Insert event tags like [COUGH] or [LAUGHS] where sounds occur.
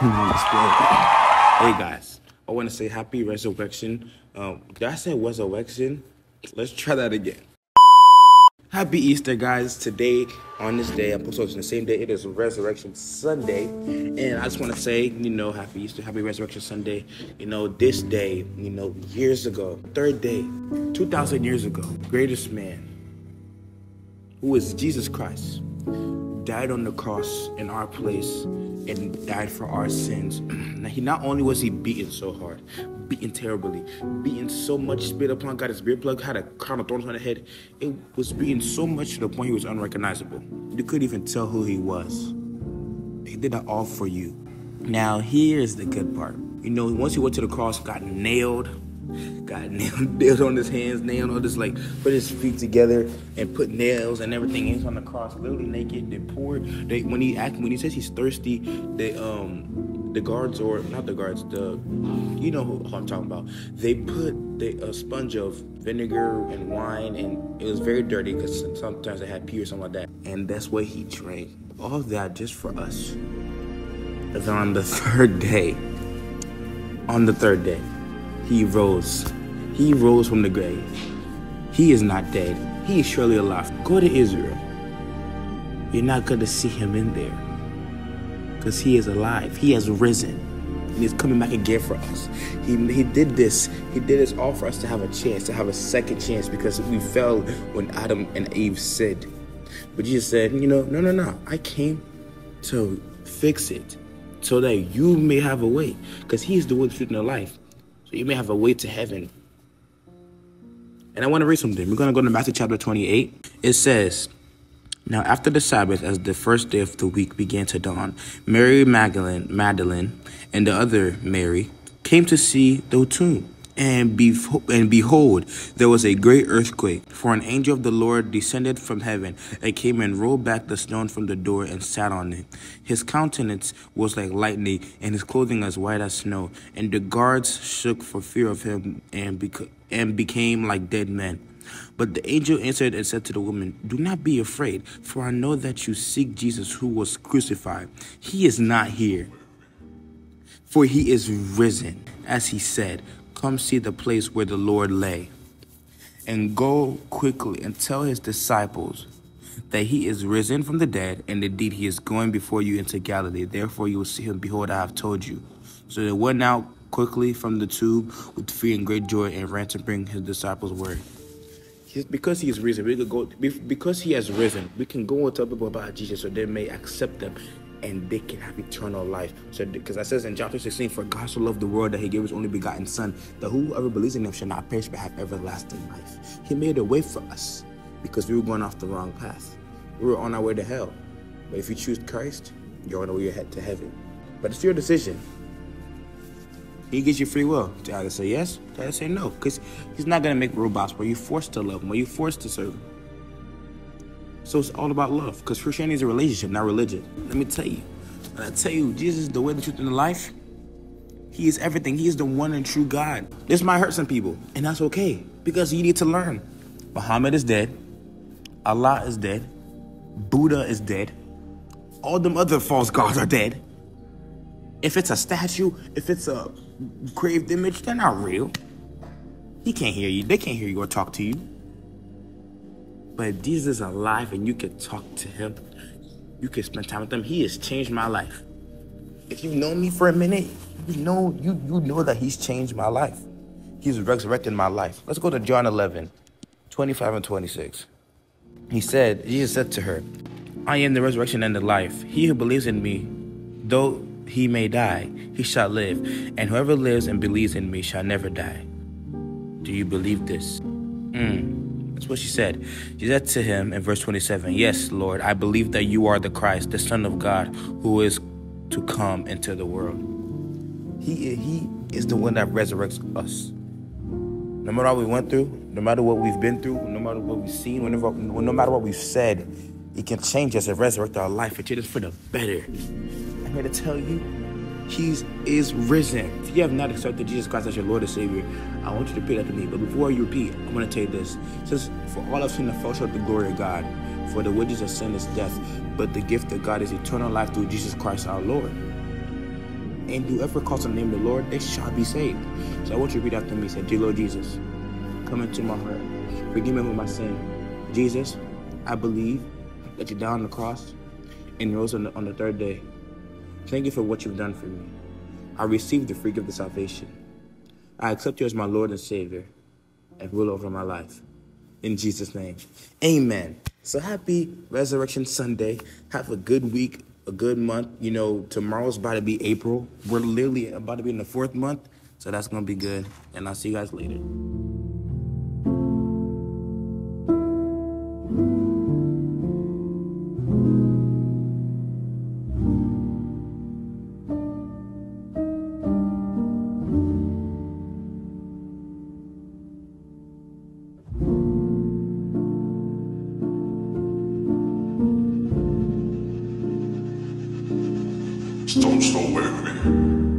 hey guys, I want to say happy resurrection. Um, did I say resurrection? Let's try that again. Happy Easter, guys. Today, on this day, I'm posting the same day. It is Resurrection Sunday. And I just want to say, you know, happy Easter, happy Resurrection Sunday. You know, this day, you know, years ago, third day, 2,000 years ago, greatest man, who is Jesus Christ, died on the cross in our place and died for our sins. [CLEARS THROAT] now, he not only was he beaten so hard, beaten terribly, beaten so much, spit upon God, his beard plug had a crown of thorns on the head. It was beaten so much to the point he was unrecognizable. You couldn't even tell who he was. He did that all for you. Now, here's the good part. You know, once he went to the cross, got nailed, got [LAUGHS] nailed, nailed on his hands, nailed on his like, put his feet together and put nails and everything in on the cross, literally naked. They poured. They when he act when he says he's thirsty, they um the guards or not the guards, the you know who I'm talking about. They put the, a sponge of vinegar and wine, and it was very dirty because sometimes they had pee or something like that. And that's what he drank. All that just for us. And on the [LAUGHS] third day, on the third day, he rose. He rose from the grave. He is not dead. He is surely alive. Go to Israel. You're not going to see him in there because he is alive. He has risen. And he's coming back again for us. He, he did this. He did this all for us to have a chance, to have a second chance because we fell when Adam and Eve sinned. But Jesus said, you know, no, no, no. I came to fix it so that you may have a way because he's the one truth, and the life. So you may have a way to heaven. And I want to read something. We're going to go to Matthew chapter 28. It says, Now after the Sabbath, as the first day of the week began to dawn, Mary Magdalene, Magdalene and the other Mary came to see the tomb. And, befo- and behold, there was a great earthquake, for an angel of the Lord descended from heaven and came and rolled back the stone from the door and sat on it. His countenance was like lightning, and his clothing as white as snow. And the guards shook for fear of him and, and became like dead men. But the angel answered and said to the woman, Do not be afraid, for I know that you seek Jesus who was crucified. He is not here, for he is risen, as he said. Come see the place where the Lord lay. And go quickly and tell his disciples that he is risen from the dead, and indeed he is going before you into Galilee. Therefore you will see him. Behold, I have told you. So they went out quickly from the tomb with fear and great joy and ran to bring his disciples word. Because he is risen, we could go because he has risen. We can go and tell people about Jesus, so they may accept them, and they can have eternal life. So, because I says in John 3:16, "For God so loved the world that He gave His only begotten Son, that whoever believes in Him shall not perish but have everlasting life." He made a way for us because we were going off the wrong path. We were on our way to hell. But if you choose Christ, you're on the way ahead to heaven. But it's your decision. He gives you free will to either say yes, to either say no. Because he's not going to make robots where you're forced to love him, where you're forced to serve him. So it's all about love. Because Christianity is a relationship, not religion. Let me tell you. When I tell you, Jesus is the way, the truth, and the life, he is everything. He is the one and true God. This might hurt some people, and that's okay. Because you need to learn. Muhammad is dead. Allah is dead. Buddha is dead. All them other false gods are dead. If it's a statue, if it's a graved image, they're not real. He can't hear you. They can't hear you or talk to you. But if Jesus is alive and you can talk to him, you can spend time with him. He has changed my life. If you know me for a minute, you know you you know that he's changed my life. He's resurrected my life. Let's go to John 11, 25 and 26. He said, Jesus said to her, I am the resurrection and the life. He who believes in me, though he may die, he shall live, and whoever lives and believes in me shall never die. Do you believe this? Mm. That's what she said. She said to him in verse 27, Yes, Lord, I believe that you are the Christ, the Son of God, who is to come into the world. He, he is the one that resurrects us. No matter what we went through, no matter what we've been through, no matter what we've seen, whenever, no matter what we've said, He can change us and resurrect our life and change for the better. I'm here to tell you, He is risen. If you have not accepted Jesus Christ as your Lord and Savior, I want you to repeat after me. But before you repeat, I'm going to tell you this. It says, For all have seen the fell short of the glory of God. For the wages of sin is death, but the gift of God is eternal life through Jesus Christ our Lord. and whoever calls on the name of the Lord, they shall be saved. So I want you to read after me. Say, Dear Lord Jesus, come into my heart. Forgive me of my sin. Jesus, I believe that you died on the cross and rose on the, on the third day. Thank you for what you've done for me. I receive the free gift of salvation. I accept you as my Lord and Savior and rule over my life. In Jesus' name, amen. So happy Resurrection Sunday. Have a good week, a good month. You know, tomorrow's about to be April. We're literally about to be in the fourth month. So that's going to be good. And I'll see you guys later. Stone Stone Baby.